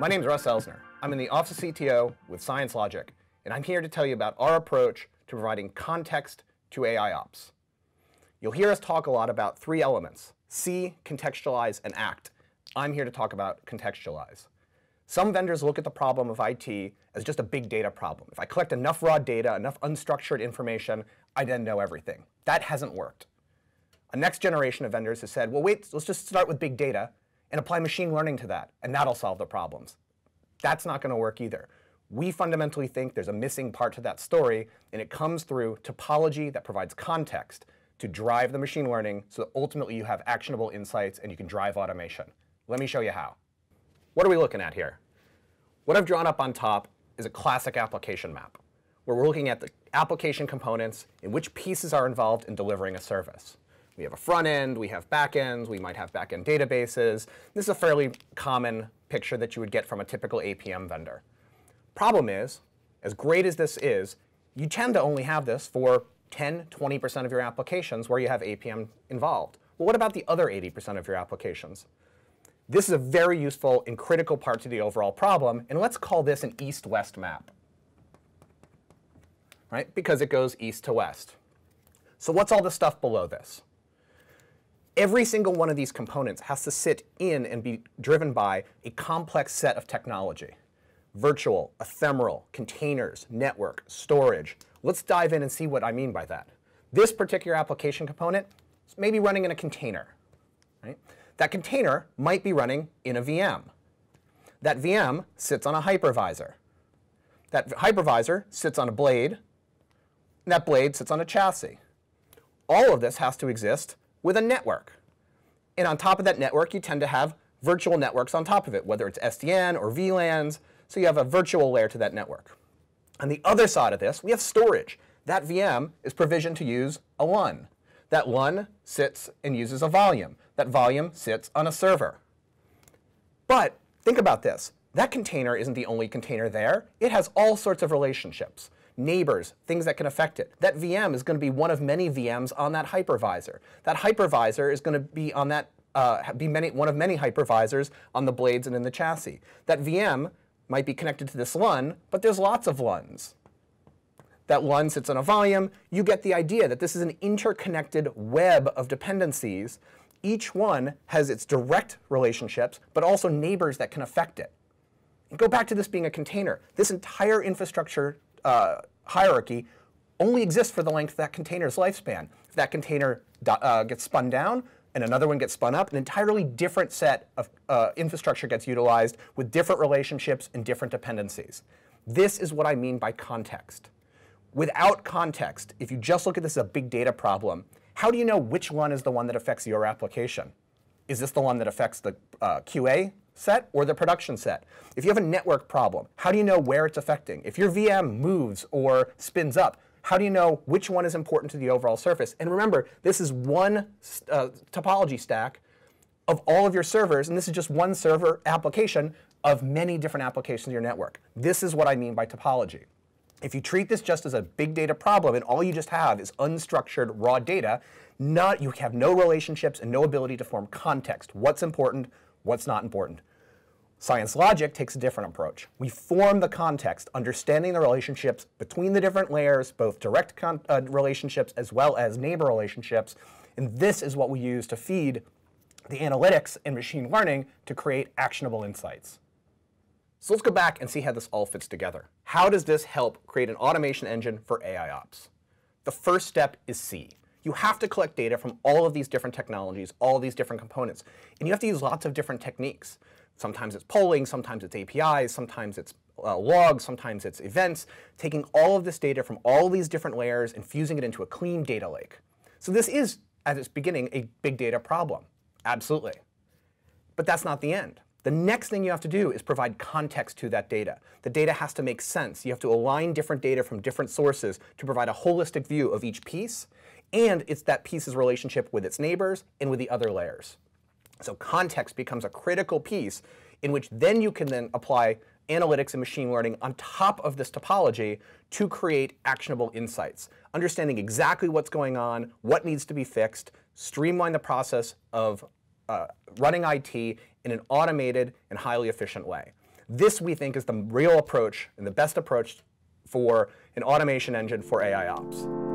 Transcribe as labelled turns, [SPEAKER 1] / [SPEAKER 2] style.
[SPEAKER 1] My name is Russ Elsner. I'm in the Office of CTO with ScienceLogic, and I'm here to tell you about our approach to providing context to AIOps. You'll hear us talk a lot about three elements, see, contextualize, and act. I'm here to talk about contextualize. Some vendors look at the problem of IT as just a big data problem. If I collect enough raw data, enough unstructured information, I then know everything. That hasn't worked. A next generation of vendors has said, well, wait, let's just start with big data and apply machine learning to that, and that'll solve the problems. That's not going to work either. We fundamentally think there's a missing part to that story, and it comes through topology that provides context to drive the machine learning so that ultimately you have actionable insights and you can drive automation. Let me show you how. What are we looking at here? What I've drawn up on top is a classic application map, where we're looking at the application components and which pieces are involved in delivering a service. We have a front end, we have back ends, we might have back end databases. This is a fairly common picture that you would get from a typical APM vendor. Problem is, as great as this is, you tend to only have this for 10, 20% of your applications where you have APM involved. Well, what about the other 80% of your applications? This is a very useful and critical part to the overall problem, and let's call this an east-west map, right? Because it goes east to west. So what's all the stuff below this? Every single one of these components has to sit in and be driven by a complex set of technology. Virtual, ephemeral, containers, network, storage. Let's dive in and see what I mean by that. This particular application component is maybe running in a container. Right? That container might be running in a VM. That VM sits on a hypervisor. That hypervisor sits on a blade. And that blade sits on a chassis. All of this has to exist with a network. And on top of that network, you tend to have virtual networks on top of it, whether it's SDN or VLANs. So you have a virtual layer to that network. On the other side of this, we have storage. That VM is provisioned to use a LUN. That LUN sits and uses a volume. That volume sits on a server. But think about this. That container isn't the only container there. It has all sorts of relationships neighbors, things that can affect it. That VM is going to be one of many VMs on that hypervisor. That hypervisor is going to be on that uh, be many, one of many hypervisors on the blades and in the chassis. That VM might be connected to this LUN, but there's lots of LUNs. That LUN sits on a volume. You get the idea that this is an interconnected web of dependencies. Each one has its direct relationships, but also neighbors that can affect it. And go back to this being a container. This entire infrastructure uh, hierarchy only exists for the length of that container's lifespan. If that container uh, gets spun down and another one gets spun up, an entirely different set of uh, infrastructure gets utilized with different relationships and different dependencies. This is what I mean by context. Without context, if you just look at this as a big data problem, how do you know which one is the one that affects your application? Is this the one that affects the uh, QA set or the production set. If you have a network problem, how do you know where it's affecting? If your VM moves or spins up, how do you know which one is important to the overall surface? And remember, this is one uh, topology stack of all of your servers, and this is just one server application of many different applications in your network. This is what I mean by topology. If you treat this just as a big data problem and all you just have is unstructured raw data, not, you have no relationships and no ability to form context. What's important, what's not important. ScienceLogic takes a different approach. We form the context, understanding the relationships between the different layers, both direct uh, relationships as well as neighbor relationships. And this is what we use to feed the analytics and machine learning to create actionable insights. So let's go back and see how this all fits together. How does this help create an automation engine for AIOps? The first step is see. You have to collect data from all of these different technologies, all of these different components. And you have to use lots of different techniques. Sometimes it's polling, sometimes it's APIs, sometimes it's uh, logs, sometimes it's events, taking all of this data from all these different layers and fusing it into a clean data lake. So this is, at its beginning, a big data problem. Absolutely. But that's not the end. The next thing you have to do is provide context to that data. The data has to make sense. You have to align different data from different sources to provide a holistic view of each piece, and it's that piece's relationship with its neighbors and with the other layers. So context becomes a critical piece in which then you can then apply analytics and machine learning on top of this topology to create actionable insights. Understanding exactly what's going on, what needs to be fixed, streamline the process of uh, running IT in an automated and highly efficient way. This, we think, is the real approach and the best approach for an automation engine for AIOps.